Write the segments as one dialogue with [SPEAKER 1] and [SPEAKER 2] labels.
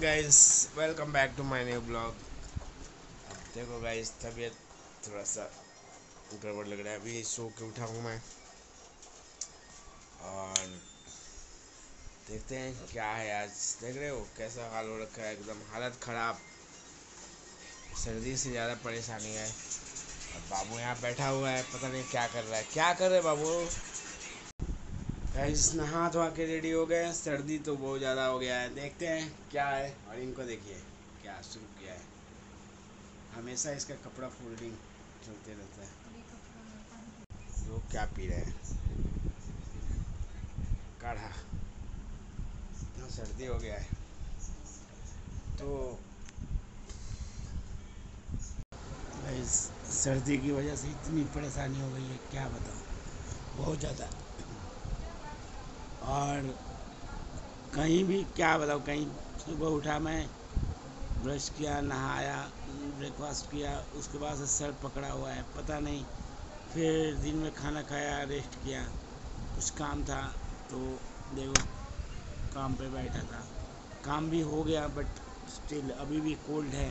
[SPEAKER 1] Guys welcome back to my new blog देखो guys तबीयत थोड़ा सा गड़बड़ लग रहा है। अभी सो के उठा हूँ मैं। और देखते हैं क्या है आज। देख रहे हो कैसा हाल हो रखा है एकदम। हालत ख़राब। सर्दी से ज़्यादा परेशानी है। और बाबू यहाँ बैठा हुआ है, पता नहीं क्या कर रहा है। क्या कर रहे बाबू? गाइस नहा धोआ के रेडी हो गए सर्दी तो बहुत ज़्यादा हो गया है। देखते हैं क्या है और इनको देखिए क्या शुरू किया है। हमेशा इसका कपड़ा फोल्डिंग चलते रहता है। लोग क्या पी रहे हैं? काढ़ा। इतना सर्दी हो गया है। तो गाइस सर्दी की वजह से इतनी परेशानी हो गई है क्या बताऊँ? बहुत ज़्यादा। और कहीं भी, क्या बताओ कहीं सुबह उठा मैं, ब्रश किया, नहाया ब्रेकफास्ट किया, उसके बाद से सर पकड़ा हुआ है, पता नहीं। फिर दिन में खाना खाया रेस्ट किया, कुछ काम था तो देखो, काम पे बैठा था। काम भी हो गया बट स्टिल अभी भी कोल्ड है।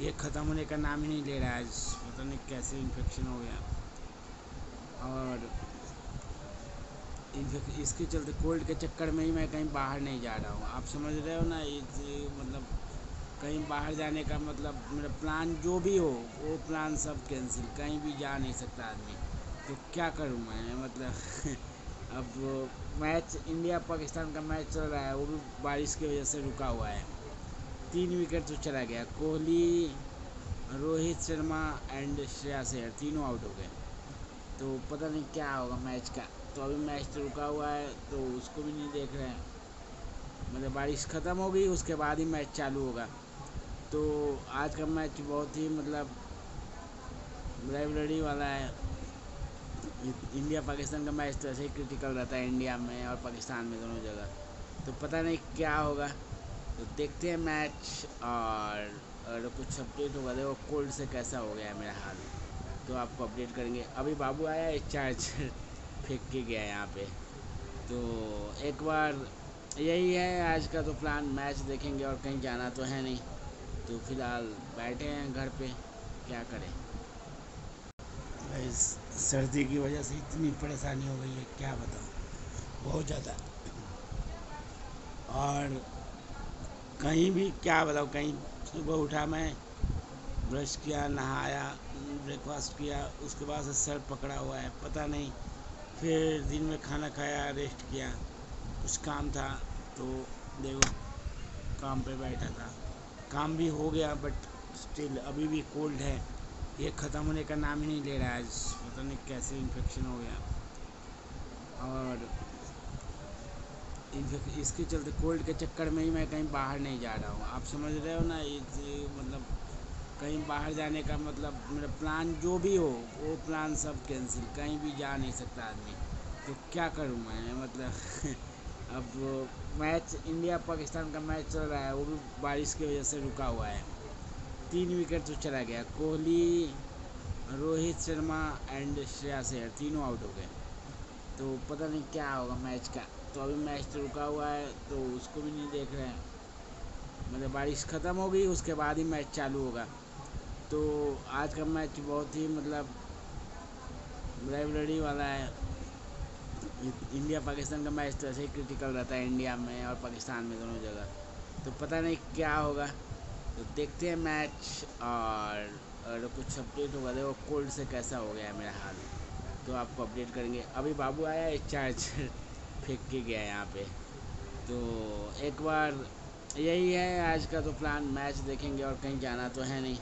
[SPEAKER 1] ये ख़त्म होने का नाम ही नहीं ले रहा है आज। पता नहीं कैसे इन्फेक्शन हो गया। और इसके चलते कोल्ड के चक्कर में ही मैं कहीं बाहर नहीं जा रहा हूँ। आप समझ रहे हो ना? ये मतलब कहीं बाहर जाने का मतलब मेरा प्लान जो भी हो, वो प्लान सब कैंसिल कहीं भी जा नहीं सकता आदमी। तो क्या करूँ मैं? मतलब अब मैच इंडिया पाकिस्तान का मैच चल रहा है, वो भी बारिश की वजह से रुका हुआ है। तीन विकेट तो चला गया। कोहली, रोहित शर्मा एंड श्रेयस अय्यर तीनों आउट हो गए। तो पता नहीं क्या होगा मैच का। तो अभी मैच तो रुका हुआ है तो उसको भी नहीं देख रहे हैं। मतलब बारिश ख़त्म हो गई, उसके बाद ही मैच चालू होगा। तो आज का मैच बहुत ही मतलब लाइब्रेरी वाला है। इंडिया पाकिस्तान का मैच तो ऐसे ही क्रिटिकल रहता है इंडिया में और पाकिस्तान में दोनों जगह। तो पता नहीं क्या होगा। तो देखते हैं मैच और अगर कुछ अपडेट होगा। देखो कोल्ड से कैसा हो गया है मेरा हाल। तो आपको अपडेट करेंगे। अभी बाबू आया है चार्जर फेंक के गया यहाँ पे। तो एक बार यही है, आज का तो प्लान मैच देखेंगे और कहीं जाना तो है नहीं। तो फ़िलहाल बैठे हैं घर पे, क्या करें? इस सर्दी की वजह से इतनी परेशानी हो गई है, क्या बताऊँ? बहुत ज़्यादा। और कहीं भी, क्या बताऊँ, कहीं सुबह उठा मैं, ब्रश किया, नहाया, ब्रेकफास्ट किया, उसके बाद से सर पकड़ा हुआ है, पता नहीं फिर दिन में खाना खाया रेस्ट किया, कुछ काम था तो देखो, काम पे बैठा था। काम भी हो गया बट स्टिल अभी भी कोल्ड है। ये ख़त्म होने का नाम ही नहीं ले रहा है आज। पता नहीं कैसे इन्फेक्शन हो गया। और इन्फेक्ट इसके चलते कोल्ड के चक्कर में ही मैं कहीं बाहर नहीं जा रहा हूँ। आप समझ रहे हो ना ये मतलब कहीं बाहर जाने का मतलब मेरा प्लान जो भी हो, वो प्लान सब कैंसिल कहीं भी जा नहीं सकता आदमी। तो क्या करूँ मैं? मतलब अब मैच इंडिया पाकिस्तान का मैच चल रहा है, वो भी बारिश की वजह से रुका हुआ है। तीन विकेट तो चला गया, कोहली, रोहित शर्मा एंड श्रेया अय्यर तीनों आउट हो गए। तो पता नहीं क्या होगा मैच का। तो अभी मैच तो रुका हुआ है तो उसको भी नहीं देख रहे हैं। मतलब बारिश ख़त्म हो गई, उसके बाद ही मैच चालू होगा। तो आज का मैच बहुत ही मतलब लाइब्रेरी वाला है। इंडिया पाकिस्तान का मैच तो ऐसे ही क्रिटिकल रहता है इंडिया में और पाकिस्तान में दोनों जगह। तो पता नहीं क्या होगा। तो देखते हैं मैच और अगर कुछ अपडेट होगा। देखो कोल्ड से कैसा हो गया है मेरा हाल। तो आपको अपडेट करेंगे। अभी बाबू आया है चार्जर फेंक के गया यहाँ पे। तो एक बार यही है आज का तो प्लान मैच देखेंगे और कहीं जाना तो है नहीं।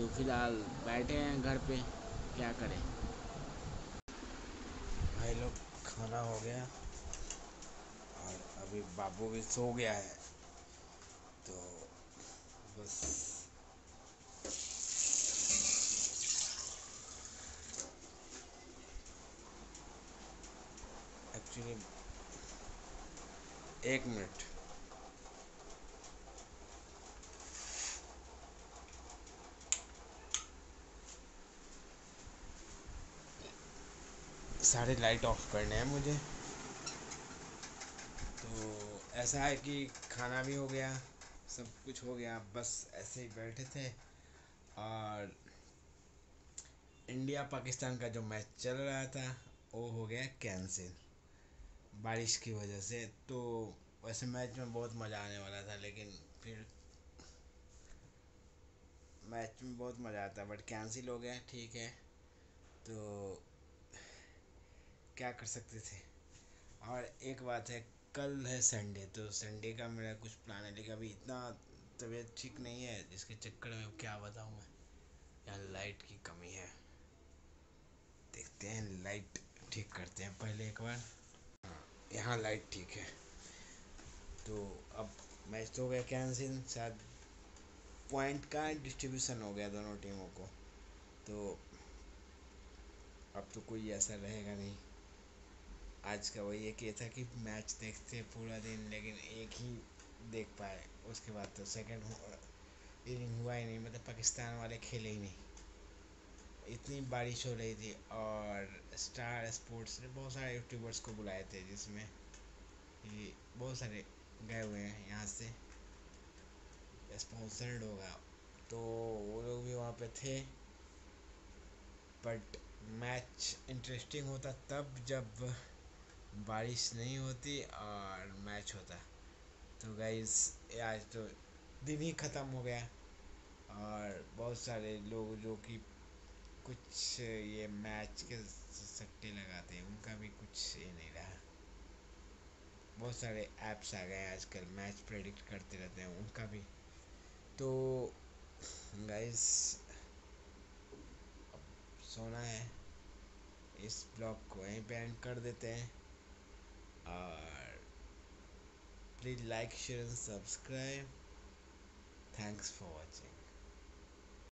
[SPEAKER 1] तो फ़िलहाल बैठे हैं घर पे, क्या करें? भाई लोग, खाना हो गया। और अभी बाबू भी सो गया है। तो बस। एक्चुअली एक मिनट। सारे लाइट ऑफ़ करने हैं मुझे। तो ऐसा है कि खाना भी हो गया,
[SPEAKER 2] सब कुछ हो गया, बस ऐसे ही बैठे थे। और इंडिया पाकिस्तान का जो मैच चल रहा था, वो हो गया कैंसिल बारिश की वजह से तो वैसे मैच में बहुत मज़ा आने वाला था, लेकिन फिर मैच में बहुत मज़ा आता बट कैंसिल हो गया, ठीक है। तो क्या कर सकते थे? और एक बात है, कल है संडे तो संडे का मेरा कुछ प्लान है, लेकिन अभी इतना तबीयत ठीक नहीं है, जिसके चक्कर में क्या बताऊँ मैं? यहाँ लाइट की कमी है। देखते हैं लाइट ठीक करते हैं पहले एक बार। यहाँ लाइट ठीक है। तो अब मैच तो हो गया कैंसिल शायद पॉइंट का डिस्ट्रीब्यूशन हो गया दोनों टीमों को। तो अब तो कोई ऐसा रहेगा नहीं। आज का वही एक ये था कि मैच देखते पूरा दिन, लेकिन एक ही देख पाए। उसके बाद तो सेकंड इनिंग हुआ ही नहीं मतलब पाकिस्तान वाले खेले ही नहीं। इतनी बारिश हो रही थी और स्टार स्पोर्ट्स ने बहुत सारे यूट्यूबर्स को बुलाए थे, जिसमें बहुत सारे गए हुए हैं यहाँ से। स्पॉन्सर्ड होगा। तो वो लोग भी वहाँ पे थे। बट मैच इंटरेस्टिंग होता तब जब बारिश नहीं होती और मैच होता तो गाइस आज तो दिन ही ख़त्म हो गया और बहुत सारे लोग जो कि कुछ ये मैच के सट्टे लगाते हैं, उनका भी कुछ ये नहीं रहा। बहुत सारे ऐप्स आ गए आजकल, मैच प्रेडिक्ट करते रहते हैं उनका भी। तो गाइस सोना है। इस ब्लॉग को यहीं पे एंड कर देते हैं। Please like, share, and subscribe. Thanks for watching.